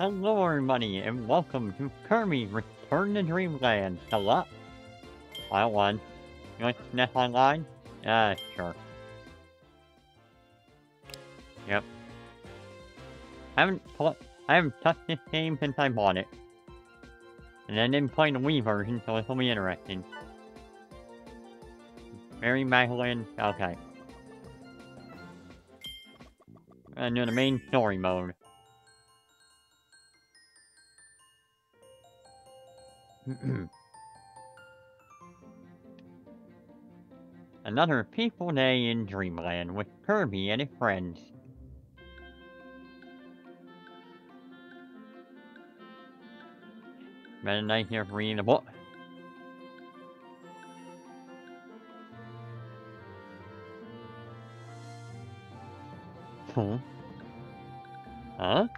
Hello everybody and welcome to Kirby Return to Dreamland. Hello? I won. You want to connect online? Yeah, sure. Yep. I haven't I haven't touched this game since I bought it. And I didn't play the Wii version, so this will be interesting. Mary Magdalene, okay. And do the main story mode. Another peaceful day in Dreamland with Kirby and his friends. A night here reading a book. Hmm? Huh? Huh?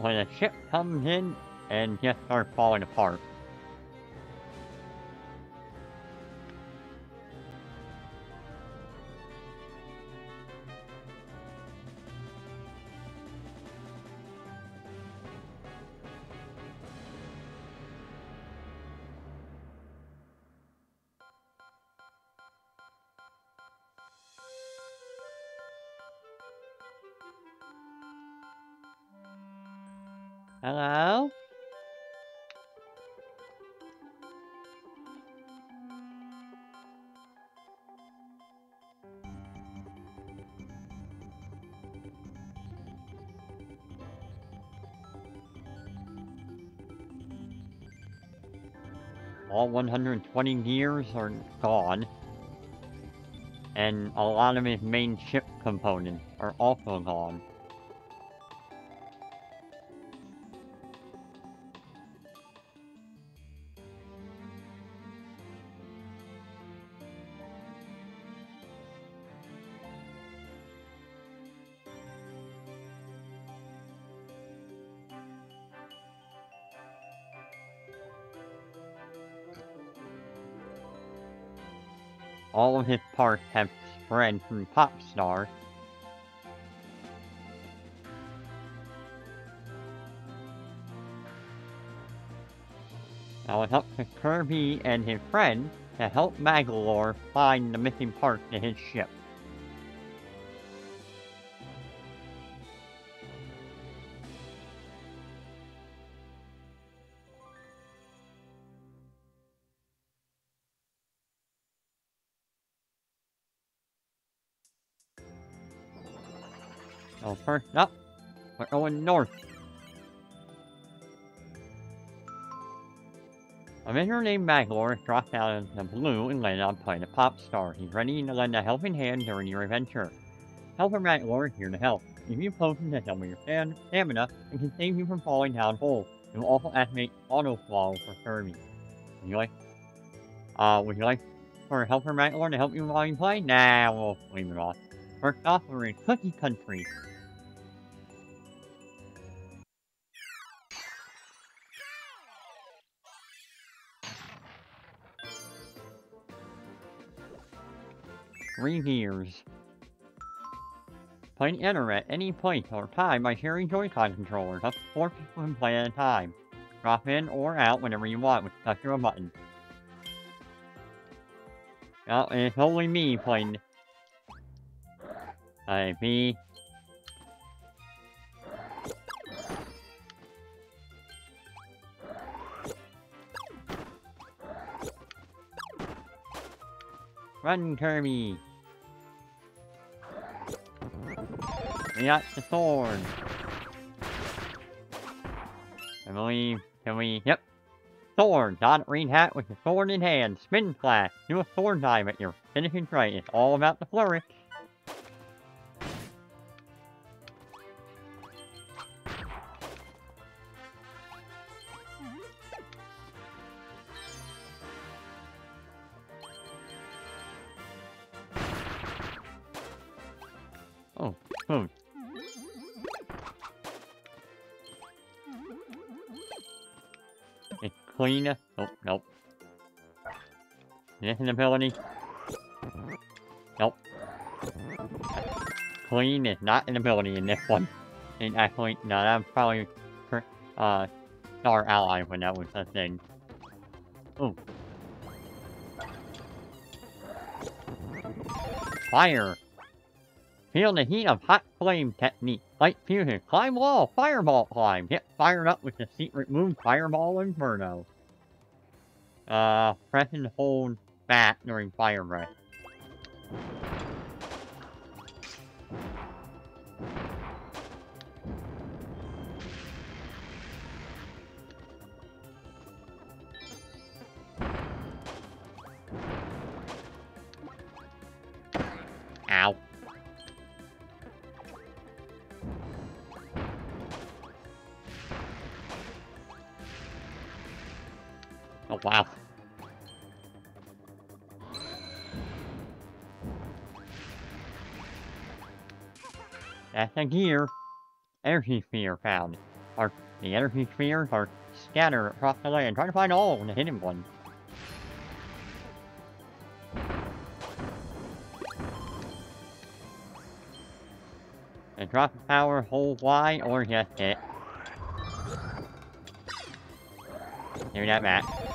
When a ship comes in and just starts falling apart. Hello? All 120 gears are gone. And a lot of his main ship components are also gone. All of his parts have spread from Popstar. Now it's up to Kirby and his friends to help Magolor find the missing parts to his ship. So first up, we're going north. A visitor named Magolor dropped out of the blue and landed on planet Popstar. He's ready to lend a helping hand during your adventure. Helper Magolor is here to help. Give you potions that double your stam- stamina and can save you from falling down holes. It will also activate auto flow for Kirby. Would you like? Uh, would you like for Helper Magolor to help you while you play? Nah, we'll leave it off. First off, we're in Cookie Country. Three gears. Play enter at any place or time by sharing Joy-Con controllers. Up to four people can play at a time. Drop in or out whenever you want with touch of a button. And it's only me playing. I me. Run, Kirby! We got the sword! I believe, can we, yep. Sword, dot green hat with the thorn in hand, spin flash, do a sword dive at your finishing strike. It's all about the flourish. Clean. Oh, nope. This an ability? Nope. Clean is not an ability in this one. And actually, no, that was probably uh, our ally when that was a thing. Ooh. Fire! Feel the heat of hot flame technique. Light fusion. Climb wall. Fireball climb. Get fired up with the secret move Fireball Inferno. Uh, press and hold back during fire breath. Ow. Oh, wow. That's a gear. Energy sphere found. Or the energy spheres are scattered across the land. Try to find all the hidden ones. And drop power, hold Y, or just hit. Me that map.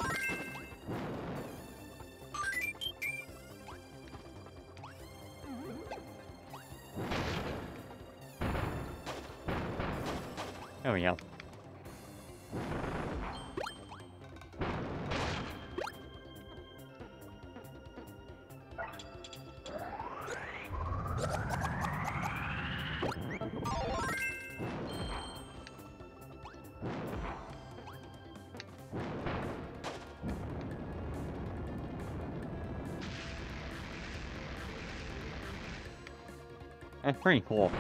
We go. That's pretty cool.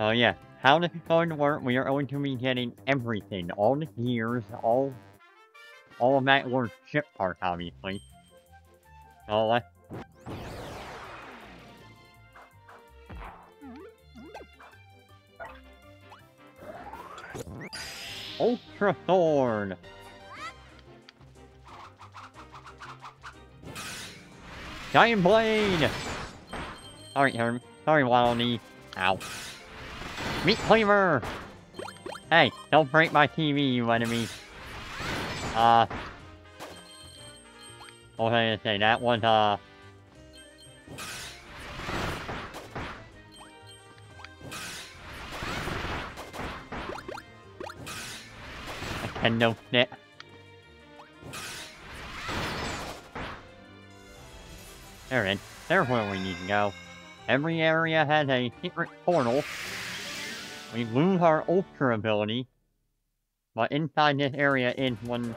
So yeah, how this is going to work, we are going to be getting everything. All the gears, all all of that Lord ship part, obviously. So let's Ultra Thorn! Giant Blade! Sorry, Herm. Sorry, Waddle. Ow. Meat Cleaver! Hey, don't break my TV, you enemy. Uh... What was I gonna say? That was, uh... Kendo stick. There it. There's where we need to go. Every area has a secret portal. We lose our Ultra ability. But inside this area is one...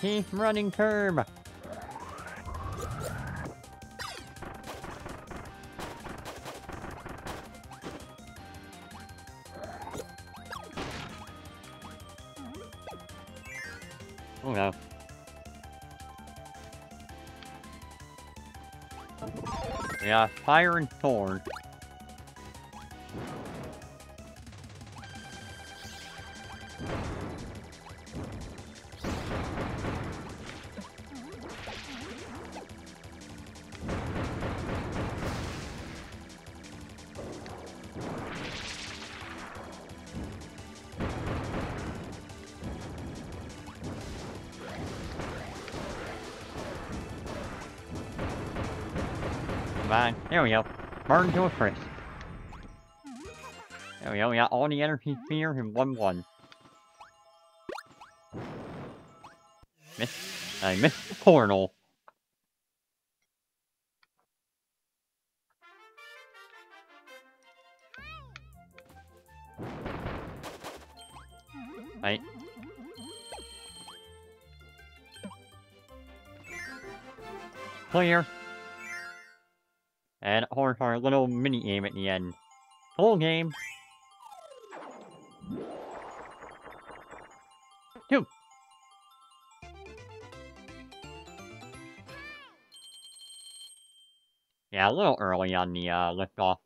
Keep running curb! Yeah, fire and thorn. Burn to a crisp. There we go. We got all the energy spheres in one one. Miss. I missed the portal. Right. Clear. And horn horn, little mini game at the end. Whole game. Two. Yeah, a little early on the uh, liftoff.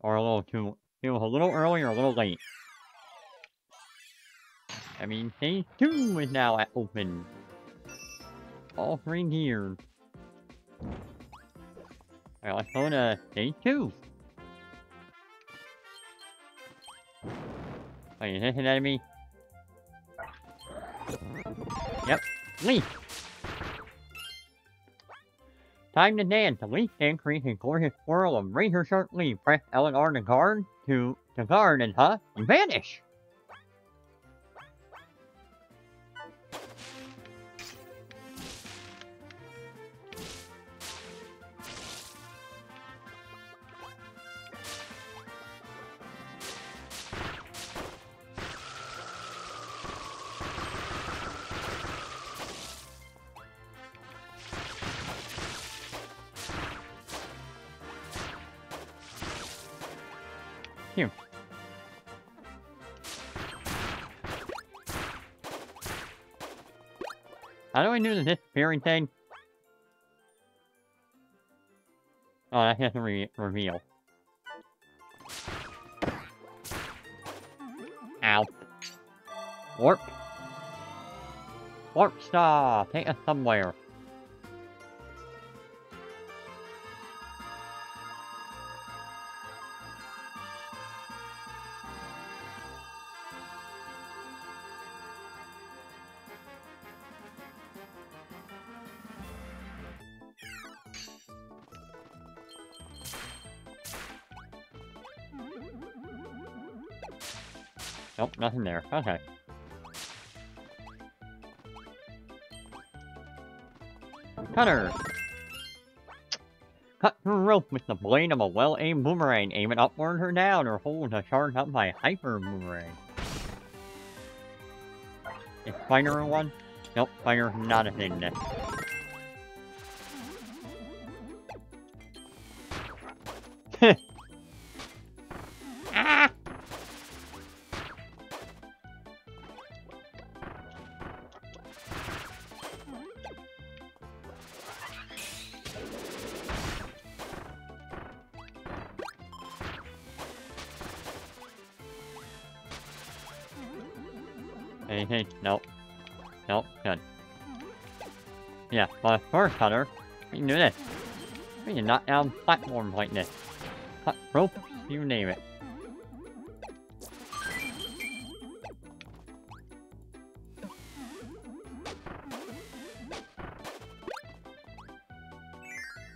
Or a little too, too, a little early or a little late. I mean, phase two is now open. All three here. Alright, let's uh, go to phase two. Wait, is this an enemy? Yep, Leaf! Time to dance. The leaf increase in gorgeous swirl of razor sharp leaf. Press L and R to guard to to guard and huh? You vanish! How do I do the disappearing thing? Oh, that has to re reveal. Ow. Warp. Warp star! Take us somewhere. Nothing there. Okay. Cutter! Cut through rope with the blade of a well-aimed boomerang. Aim it upward or down, or hold to charge up by hyper boomerang. Is Spider one? Nope, Spider not a thing Anything? Nope. Nope, good. Yeah, well, first, Hunter, we can do this. We can knock down platforms like this. Cut rope, you name it.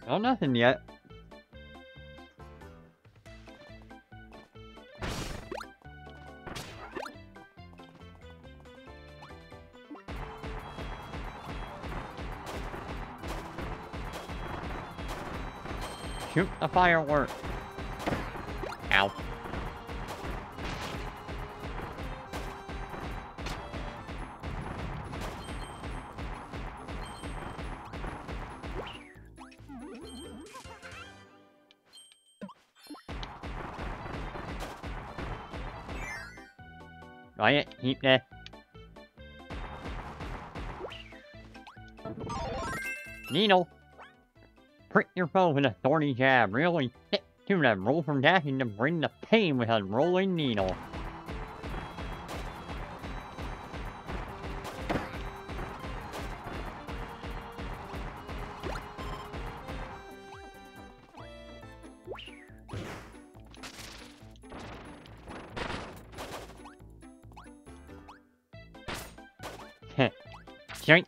Oh, nothing yet. Shoot a firework. Ow. Right, keep there. Needle. Prick your foe with a thorny jab. Really stick to. Roll from dashing to bring the pain with a rolling needle. Joink.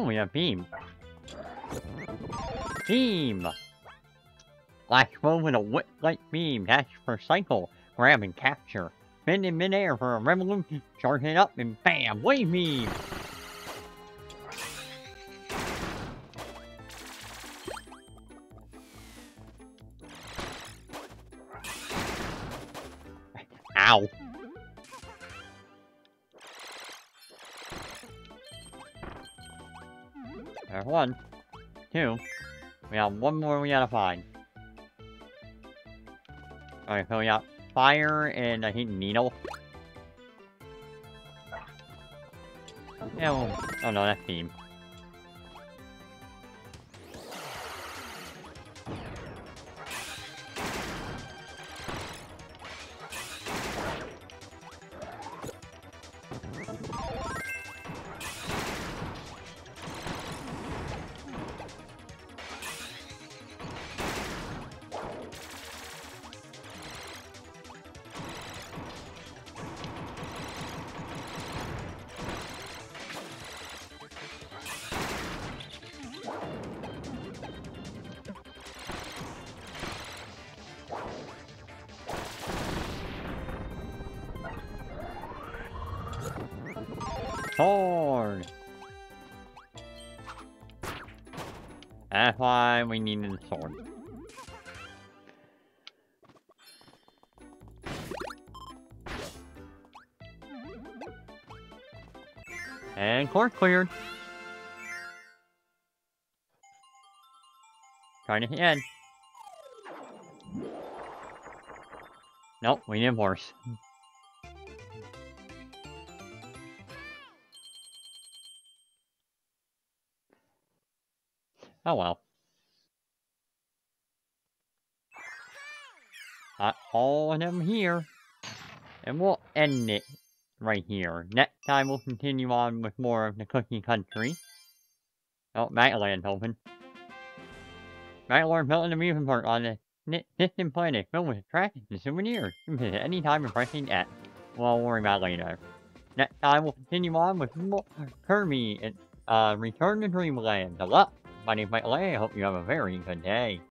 Oh, have beam. Beam! Flash move with a whip-like beam. Dash for cycle. Grab and capture. Spin in midair for a revolution. Charge it up and bam! Wave beam! Ow! There's one. Two. We have one more we gotta find. Alright, so we got fire and I think needle. Ah. Yeah, well, oh no, that's beam. Sword! That's why we needed a sword. And course cleared. Trying to hit. Nope, we need a horse. Oh well. All of them here. And we'll end it right here. Next time we'll continue on with more of the Cookie Country. Oh, Magoland open. Magoland built an amusement park on a distant planet filled with attractions and souvenirs. You can visit any time by pressing X. Well, worry about later. Next time we'll continue on with more Kirby and uh, Return to Dreamland. Luck! My name is Mike Lay. I hope you have a very good day.